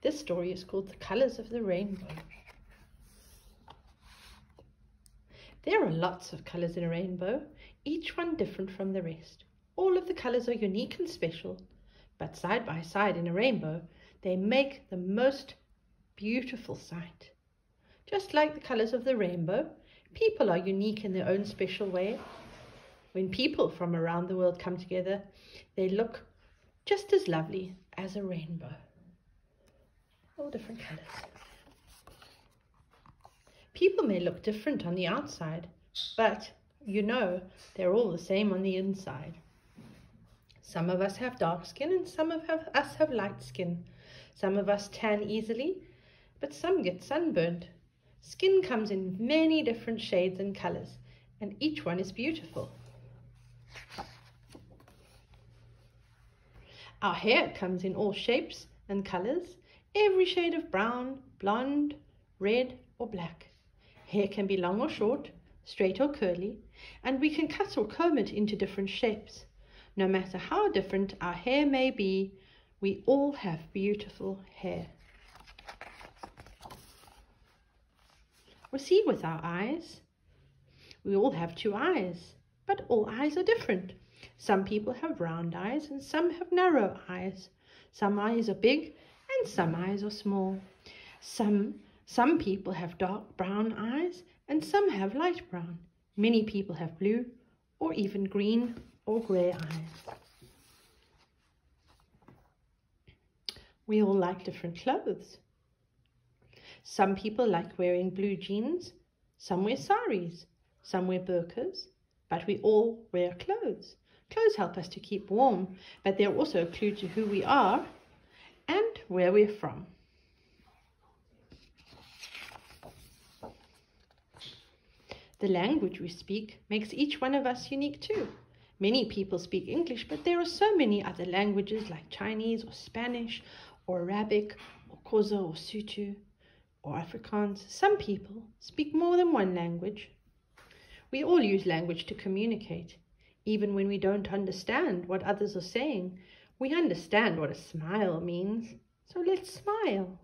This story is called The Colors of the Rainbow. There are lots of colors in a rainbow, each one different from the rest. All of the colors are unique and special, but side by side in a rainbow, they make the most beautiful sight. Just like the colors of the rainbow, people are unique in their own special way. When people from around the world come together, they look just as lovely as a rainbow. All different colors. People may look different on the outside, but you know they're all the same on the inside. Some of us have dark skin and some of us have light skin. Some of us tan easily, but some get sunburned. Skin comes in many different shades and colors, and each one is beautiful. Our hair comes in all shapes and colors, every shade of brown, blonde, red, or black. Hair can be long or short, straight or curly, and we can cut or comb it into different shapes. No matter how different our hair may be, we all have beautiful hair. We see with our eyes. We all have two eyes, but all eyes are different. Some people have round eyes and some have narrow eyes. Some eyes are big and some eyes are small. Some some people have dark brown eyes and some have light brown. Many people have blue or even green or grey eyes. We all like different clothes. Some people like wearing blue jeans, some wear saris, some wear burqas, but we all wear clothes. Clothes help us to keep warm, but they're also a clue to who we are and where we're from. The language we speak makes each one of us unique too. Many people speak English, but there are so many other languages like Chinese or Spanish or Arabic or Xhosa or Sotho or Afrikaans. Some people speak more than one language. We all use language to communicate. Even when we don't understand what others are saying, we understand what a smile means. So let's smile.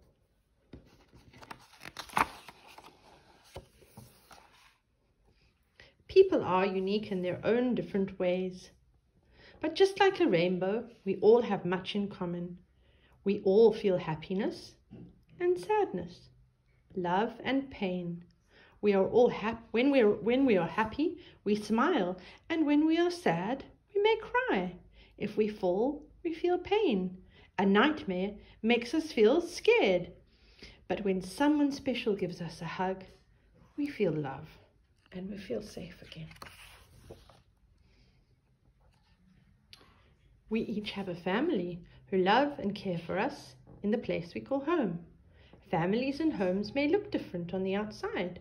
People are unique in their own different ways. But just like a rainbow, we all have much in common. We all feel happiness and sadness, love and pain. We are all happy when we are when we are happy, we smile, and when we are sad, we may cry. If we fall, we feel pain. A nightmare makes us feel scared. But when someone special gives us a hug, we feel love and we feel safe again. We each have a family who love and care for us in the place we call home. Families and homes may look different on the outside,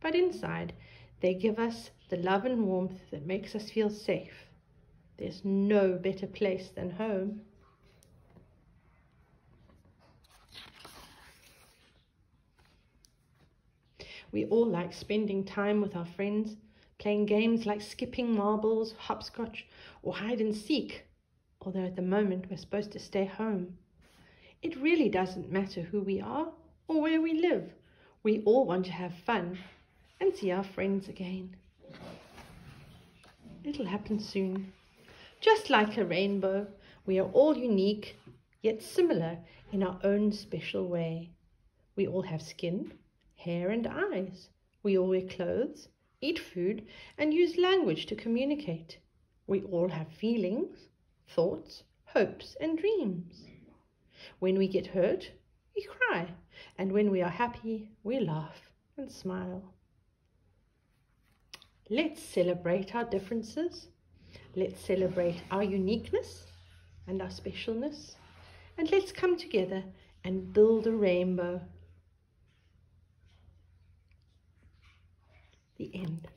but inside they give us the love and warmth that makes us feel safe. There's no better place than home. We all like spending time with our friends, playing games like skipping marbles, hopscotch, or hide and seek, although at the moment we're supposed to stay home. It really doesn't matter who we are or where we live. We all want to have fun and see our friends again. It'll happen soon. Just like a rainbow, we are all unique, yet similar in our own special way. We all have skin, hair and eyes. We all wear clothes, eat food, and use language to communicate. We all have feelings, thoughts, hopes, and dreams. When we get hurt, we cry, and when we are happy, we laugh and smile. Let's celebrate our differences. Let's celebrate our uniqueness and our specialness. And let's come together and build a rainbow the end.